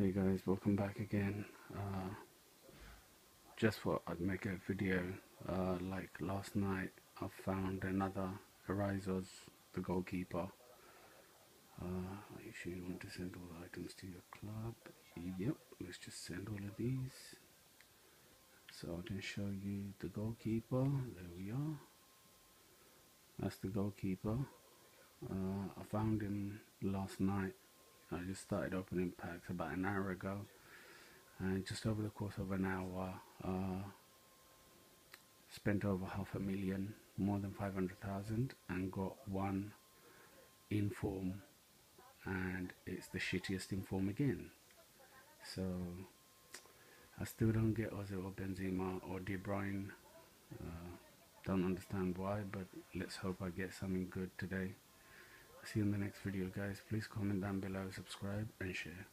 Hey guys, welcome back again. Uh, just thought I'd make a video. Uh, like last night, I found another Iraizoz, the goalkeeper. Uh, are you sure you want to send all the items to your club? Yep, let's just send all of these. So I can show you the goalkeeper. There we are. That's the goalkeeper. Uh, I found him last night I just started opening packs about an hour ago. And just over the course of an hour uh, spent over half a million more than 500,000 and got one inform. And it's the shittiest inform again. So I still don't get Ozil or Benzema or De Bruyne. Uh, don't understand why but let's hope I get something good today see you in the next video guys. Please comment down below subscribe and share